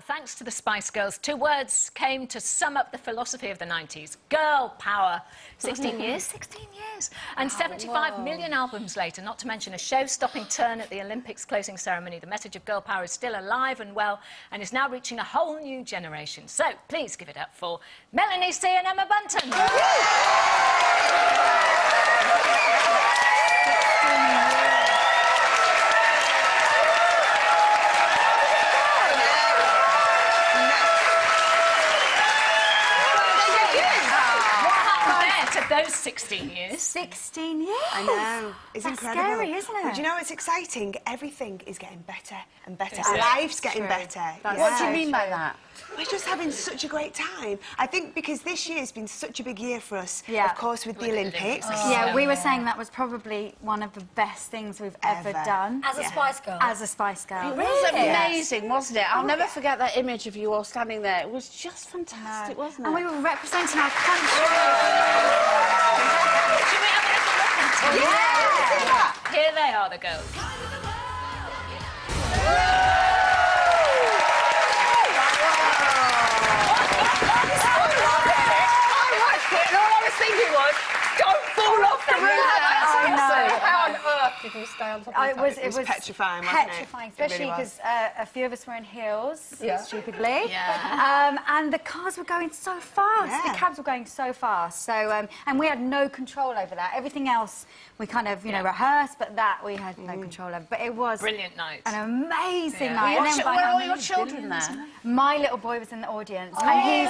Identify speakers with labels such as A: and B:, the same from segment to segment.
A: Thanks to the Spice Girls, two words came to sum up the philosophy of the 90s girl power. 16 years, 16 years. And 75 million albums later, not to mention a show stopping turn at the Olympics closing ceremony, the message of girl power is still alive and well and is now reaching a whole new generation. So please give it up for Melanie C and Emma Bunton. 16 years.
B: I know. It's
C: That's
B: incredible.
C: scary, isn't it?
B: But do you know it's exciting? Everything is getting better and better. Our life's getting
C: True.
B: better. Yeah.
D: What do you mean by that?
B: We're just having such a great time. I think because this year has been such a big year for us,
C: Yeah.
B: of course, with the
A: With the
B: Olympics.
A: Olympics.
C: yeah, we were oh. saying that was probably one of the best things we've ever,
B: Ever.
C: done.
E: As a Spice Girl.
C: As a Spice Girl.
D: It was amazing, wasn't it? I'll oh, never forget that image of you all standing there. It was just fantastic, wasn't it?
C: And we were representing our country.
A: Should we have a into? Here they are, the girls.
D: I watched it, and all I was thinking was, don't fall off the roof.
C: I know.
E: How on earth did you stay on top of
C: Oh,
E: the
C: it was,
B: It was petrifying, wasn't it?
C: petrifying,
B: It
C: especially
B: was.
C: because uh, a few of us were in heels,
E: Yeah.
C: stupidly.
A: Yeah.
C: Um, and the cars were going so fast.
B: Yeah.
C: The cabs were going so fast. So, um, and we had no control over that. Everything else we kind of, you know, rehearsed, but that we had no control over. But it was
A: Brilliant night.
C: an amazing
A: Yeah.
C: night.
D: Were
C: And
D: your-
C: by
D: were all your children there?
C: My little boy was in the audience, and he's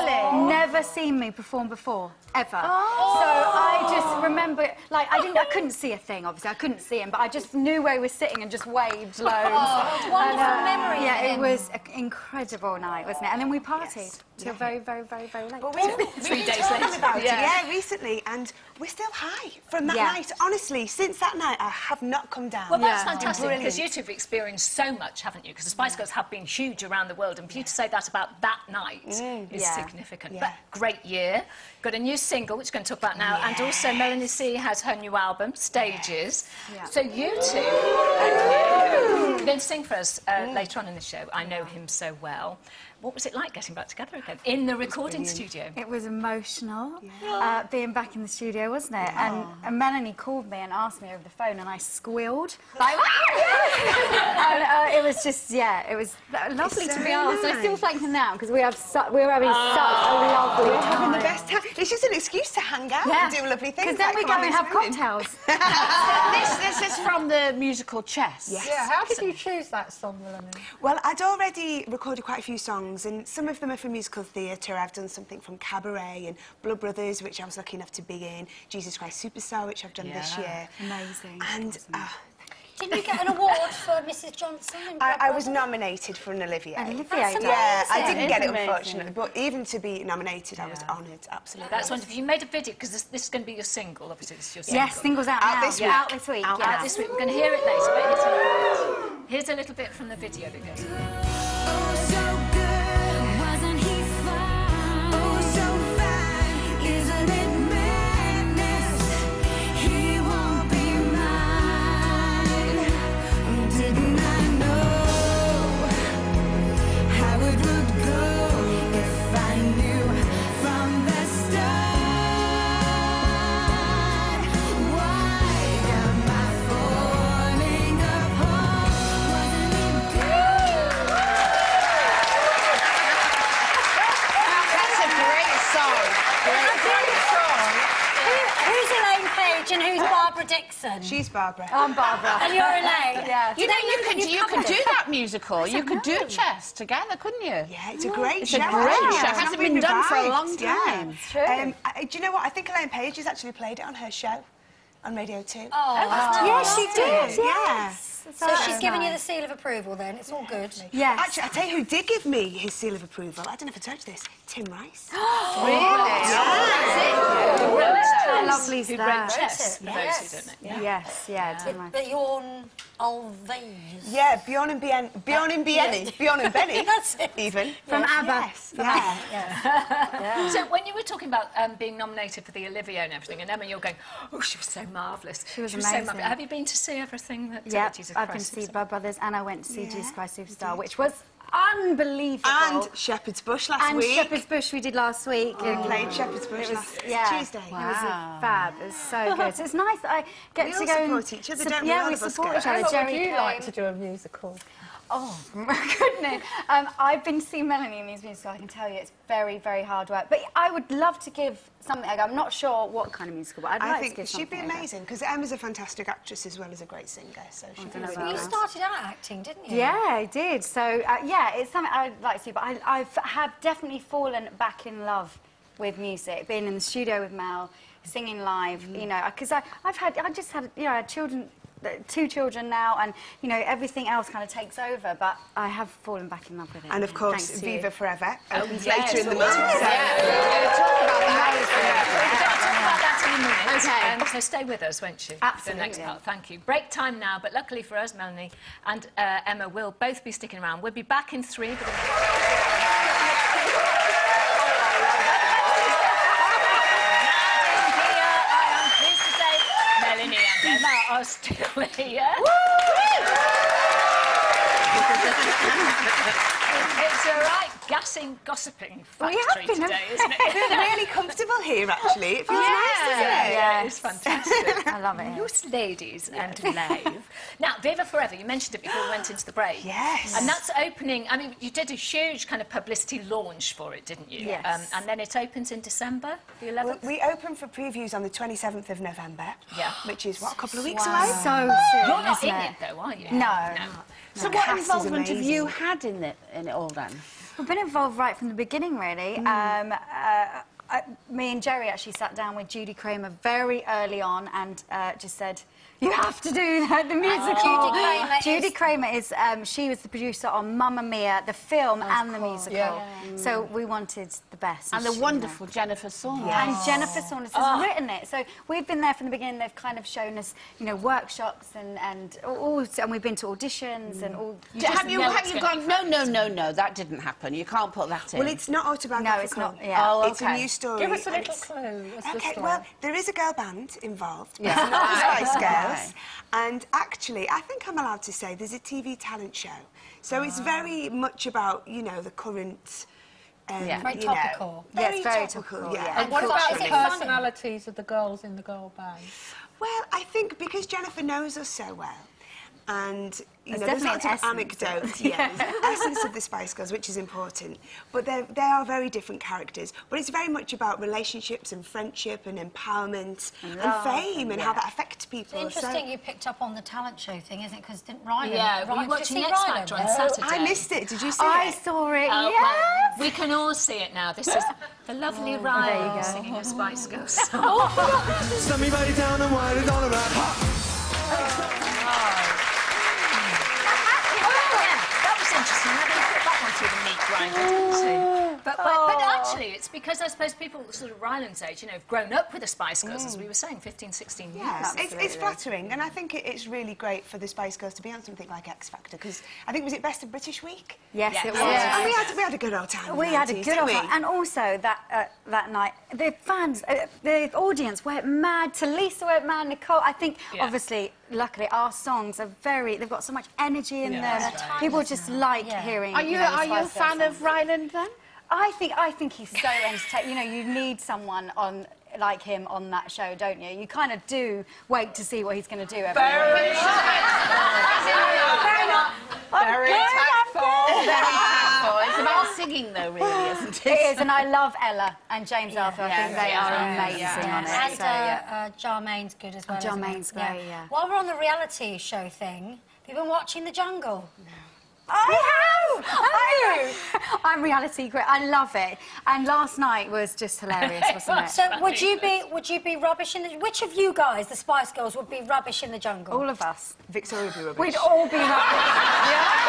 C: never seen me perform before, ever. So I just remember, like, I didn't, I couldn't see a thing. Obviously, I couldn't see him, but I just knew where he was sitting and just waved loads.
E: Oh, uh, wonderful memory
C: Yeah,
E: then.
C: it was an incredible night, wasn't it? And then we partied till very, very, very, very late.
B: But we, we've
A: Three
B: been
A: days
B: talking
A: later.
B: about it,
D: Yeah.
B: yeah, recently, and we're still high from that
C: Yeah.
B: night. Honestly, since that night, I have not come down.
A: Well, that's
C: Yeah.
A: fantastic because you two have experienced so much, haven't you? Because the Spice Girls have been huge around the world, and for you to say that about that night mm. is
C: Yeah.
A: significant.
B: Yeah.
A: But great year. Got a new single, which we're going to talk about now, and also Melanie C has her new album, Stages.
C: Yeah.
A: So you two are going to sing for us uh, later on in the show. I know him so well. What was it like getting back together again in the recording studio?
C: It was emotional uh, being back in the studio, wasn't it? And, and Melanie called me and asked me over the phone, and I squealed. Like, and, uh, it was just, yeah, it was lovely
B: It's
C: to
B: so
C: be asked. I still thank him now because we have su- we were having such a lovely
B: We're
C: time.
B: having the best time. It's just an excuse to hang out
C: Yeah.
B: and do lovely things.
C: Because then
B: like
C: we
B: come
C: go and have
B: morning.
C: cocktails.
D: this, this is from the musical Chess.
B: Yes.
E: Yeah, how did you choose that song, Melanie?
B: Well, I'd already recorded quite a few songs, and some of them are from musical theatre. I've done something from Cabaret and Blood Brothers, which I was lucky enough to be in. Jesus Christ Superstar, which I've done this year.
C: Amazing.
B: And uh,
E: Didn't you get an award for Mrs. Johnstone? in
B: I, I was nominated for an Olivier.
C: An Olivier,
E: That's
B: Yeah, I didn't
D: It
B: get it,
D: amazing.
B: unfortunately. But even to be nominated, I was honoured, absolutely.
A: That's wonderful. You made a video because this, this is going to be your single. Obviously, this is your single.
C: Yes, singles out,
B: Out
C: now.
B: this week.
C: Out this week.
B: Out
C: yeah.
A: Out this week. We're going to hear it later, but here's a little bit, here's a little bit from the video that goes.
E: Barbara Dickson?
B: She's Barbara.
C: I'm Barbara.
E: and you're Elaine.
C: Yeah.
D: You know, you
E: that
D: could,
E: you
D: you could do that musical. You could do chess together, couldn't you?
B: Yeah, it's a great
D: It's
B: show.
D: a great show. It hasn't
B: not
D: been done for a long
B: revived, yeah.
D: time.
C: True.
B: Um, I, do you know what? I think Elaine Paige has actually played it on her show on Radio 2.
E: Oh,
C: Yes, she did.
B: Yeah.
C: Yes.
E: So she's given you the seal of approval then. It's all good.
C: Yes.
B: Actually, I'll tell you who did give me his seal of approval. I don't know if I told you this. Tim Rice.
C: How lovely is
A: Who
C: that?
A: wrote chess, for those
E: Yes.
A: who don't.
C: Yes, yeah. Tim Rice.
E: Bjorn Ulvaeus.
B: Yeah, Bjorn and Bien, Bjorn and Bienni, Bjorn and Benny.
E: That's it.
B: Even
C: From ABBA.
B: Yes, yeah.
A: So when you were talking about um, being nominated for the Olivier and everything, and Emma, you're going, oh, she was so marvellous.
C: She was
A: so
C: amazing.
A: marvellous. Have you been to see everything that uh,
C: Yeah,
A: Jesus
C: I've been
A: Christ
C: to see Blood Brothers and I went to see
B: Yeah,
C: Jesus Christ Superstar,
B: did.
C: which was unbelievable.
B: And Shepherd's Bush last
C: And
B: week.
C: Shepherd's Bush we did last week.
B: We
C: and oh.
B: played Shepherd's Bush
C: it was,
B: last
C: yeah,
B: Tuesday.
C: It was a fab. It was so good. So it's nice that I get
B: We
C: to
B: all
C: go and
B: support each other,
C: sup-
B: don't we?
C: Yeah,
B: All
C: we
B: of us
C: support
B: go.
C: each other.
F: What
C: Geri
F: would you
C: came.
F: like to do a musical?
C: Oh my goodness! Um, I've been seeing Melanie in these musicals. I can tell you, it's very, very hard work. But I would love to give something. Like, I'm not sure what kind of musical, but I'd
B: I
C: like to
B: think
C: give
B: she'd be amazing because Emma's a fantastic actress as well as a great singer. So she'd be
C: know
B: really
C: about
E: You started out acting, didn't you?
C: Yeah, I did. So uh, yeah, it's something I'd like to do. But I, I've have definitely fallen back in love with music. Being in the studio with Mel, singing live.
B: Mm.
C: You know, because I've had, I just had, you know, I had children. Uh, Two children now, and you know everything else kind of takes over. But I have fallen back in love with it.
B: And of course,
C: thanks.
B: Viva Forever opens
A: yes,
B: later in the
A: well,
B: month. so-
A: Talk about that in a minute.
C: Okay.
A: Um, so stay with us, won't you?
C: Absolutely.
A: The next part. Thank you. Break time now, but luckily for us, Melanie and uh, Emma will both be sticking around. We'll be back in three. But... Here, I am pleased to say Melanie and Emma are still here. it's all right, gassing, gossiping
C: We have been,
A: today,
C: haven't
A: isn't it?
B: really comfortable here, actually. It feels nice, doesn't it?
A: Yeah, it's fantastic.
C: I love it.
A: Loose ladies and live. now, Viva Forever, you mentioned it before we went into the break.
B: Yes.
A: And that's opening, I mean, you did a huge kind of publicity launch for it, didn't you? Um,
C: Yes.
A: and then it opens in December, the 11th?
B: Well, we open for previews on the 27th of November.
A: Yeah.
B: Which is, what, a couple of weeks
C: So
B: away?
C: soon,
A: You're not in
C: it?
A: it, though, are you?
C: No. no.
D: So
B: The
D: what
B: cast
D: involvement have you had in it, in it all then?
C: We've been involved right from the beginning, really. Um, uh, uh, me and Geri actually sat down with Judy Craymer very early on and uh, just said, "You have to do the, the musical."
E: Judy Craymer
C: Judy
E: is-
C: Craymer is. Um, she was the producer on Mamma Mia, the film and the musical. So we wanted the best.
D: And the
C: she-
D: wonderful Jennifer Saunders.
C: And Jennifer Saunders has written it. So we've been there from the beginning. They've kind of shown us, you know, workshops and and all, and we've been to auditions and all.
D: D- have you, have you gone, no, no, no, no, that didn't happen. You can't put that in.
B: Well, it's not autobiographical.
C: No, it's not, yeah.
D: Oh,
B: It's a
D: okay.
B: new story.
F: Give us a little
B: it's-
F: clue. What's
B: Okay, well, there is a girl band involved. but
D: Yeah.
B: It's not the Spice
D: Okay.
B: And actually, I think I'm allowed to say there's a TV talent show. So it's very much about, you know, the current. Um,
D: Yeah.
E: Very
B: you know,
E: topical.
C: Yeah, it's very
B: topical,
C: topical,
B: yeah.
C: yeah.
F: and what about the personalities of the girls in the girl band?
B: Well, I think because Jennifer knows us so well, and you
C: There's
B: know, there's lots
C: an
B: of
C: essence
B: anecdotes, yeah, there's essence of the Spice Girls, which is important. But they're, they are very different characters. But it's very much about relationships and friendship and empowerment and,
C: love,
B: fame and how that affects people.
E: It's
B: So-
E: interesting you picked up on the talent show thing, isn't it? Because didn't Rylan?
A: Yeah, were
E: Ry-
A: you watching
E: did you see
A: X
E: Rylan?
A: Factor on Saturday?
B: I missed it. Did you see
C: I
B: it?
C: I saw it.
A: Oh,
C: yes.
A: well, we can all see it now. This is the lovely oh,
C: Rylan
A: singing a Spice Girls song.
G: Slam me down and wind it all around. Ha!
A: yeah, that was interesting. I didn't put that one through the she? But, but, but actually, it's because I suppose people sort of Rylan's age, you know, have grown up with the Spice Girls, as we were saying, 15, 16 years.
B: Yes, it's, it's flattering, and I think it, it's really great for the Spice Girls to be on something like X Factor because I think was it Best of British Week?
C: Yes,
A: Yeah.
C: it was.
A: Yeah.
B: And we had we had a good old time.
C: We had a good
B: didn't
C: old time. And also that uh, that night, the fans, uh, the audience went mad. Tulisa went mad. Nicole, I think,
A: Yeah.
C: obviously, luckily, our songs are very. They've got so much energy in them.
E: right.
C: People just like
E: Yeah.
C: hearing.
D: Are you,
C: know,
D: are you a fan
C: songs.
D: of Rylan then?
C: I think I think he's so entertaining. You know, you need someone on like him on that show, don't you? You kind of do wait to see what he's going to do every week.
F: Very tactful.
D: Very tactful. It's about singing though, really, isn't it?
C: It is, and I love Ella and James Arthur. I think they
A: yeah,
C: are
A: yeah,
C: amazing
A: yeah.
C: on it.
E: And
C: so,
E: uh,
C: yeah.
E: uh, Jahmene's good as well. isn't?
C: Jahmene's great, yeah.
E: While we're on the reality show thing, have you been watching The Jungle?
C: I have! Oh. I have! I'm reality great. I love it. And last night was just hilarious, wasn't it?
E: So would you be would you be rubbish in the which of you guys, the Spice Girls, would be rubbish in the jungle?
C: All of us.
B: Victoria would be rubbish.
C: We'd all be rubbish. Yeah.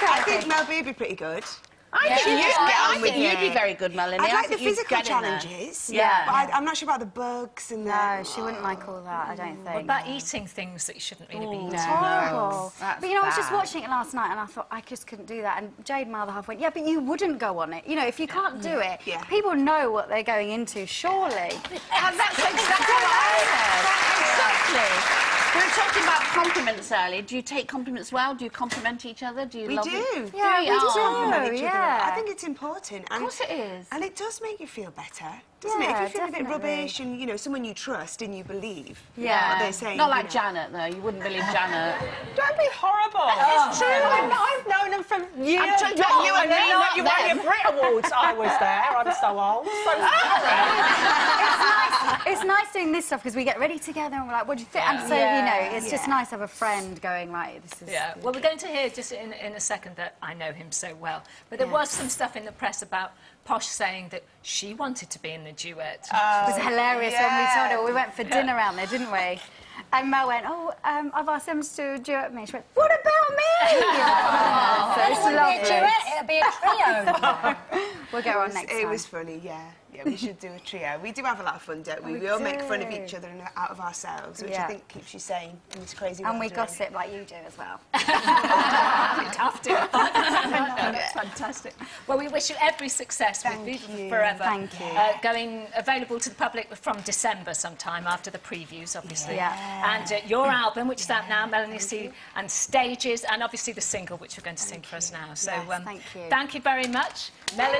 B: I think Mel B would be pretty good.
D: I think
B: Yeah.
D: you'd
B: Yeah.
D: get on
B: I think-
D: You'd be very good, Melanie.
B: I'd like the
D: think you'd
B: physical
D: get in there.
B: challenges.
D: Yeah.
B: But I, I'm not sure about the bugs and the.
C: No, she wouldn't like all that, I don't think.
A: What about eating things that you shouldn't really be eating?
C: horrible. But you know, I was just watching it last night and I thought I just couldn't do that. And Jade, my other half, went, "Yeah, but you wouldn't go on it. You know, if you can't do mm. it,
B: Yeah.
C: people know what they're going into. Surely."
D: And that's exactly what I heard. Exactly. We were talking about compliments earlier. Do you take compliments well? Do you compliment each other? Do you
B: We
D: love
B: do.
D: it?
C: Yeah,
D: you?
C: we do.
D: Oh.
B: compliment each other.
C: yeah.
B: I think it's important. And,
D: Of course it is.
B: And it does make you feel better, doesn't
C: Yeah,
B: it? If you feel a bit rubbish and, you know, someone you trust and you believe
C: Yeah.
B: what they're saying.
D: Not
B: you
D: like
B: know.
D: Janet, though. You wouldn't believe Janet.
F: Don't be horrible. Oh. It's true. I've, I've known them for years.
D: I'm talking about
F: Not
D: you and
F: me,
D: me,
F: not
D: not
F: you won your Brit Awards. I was there. I'm so old. So
C: It's nice doing this stuff because we get ready together and we're like, what do you think? And so, you know, it's just nice to have a friend going, right, this is...
A: Yeah, well, we're going to hear just in, in a second that I know him so well. But there was some stuff in the press about Posh saying that she wanted to be in the duet.
C: It was hilarious when we told
F: yeah.
C: her. We went for dinner around there, didn't we? And Mel went, oh, um, I've asked them to do a duet with me. She went, what about me? so it's
E: It'll be a duet, it'll be a trio.
C: We'll go on
B: was,
C: next
B: it
C: time.
B: was funny, yeah. Yeah, we should do a trio. We do have a lot of fun, don't we? We, all make fun of each other and out of ourselves, which
C: Yeah.
B: I think keeps you sane in this crazy world
C: And
B: we're
C: gossip like you do as well.
A: To. no, that's fantastic. Well, we wish you every success
B: Thank
A: with Viva
B: you.
A: Forever.
C: Thank you.
A: Uh, going available to the public from December sometime after the previews, obviously.
C: Yeah.
A: And uh, your album, which is out now, Melanie C, and Stages, and obviously the single, which you're going to sing for us now. So, um,
C: thank you.
A: Thank you very much, Melanie.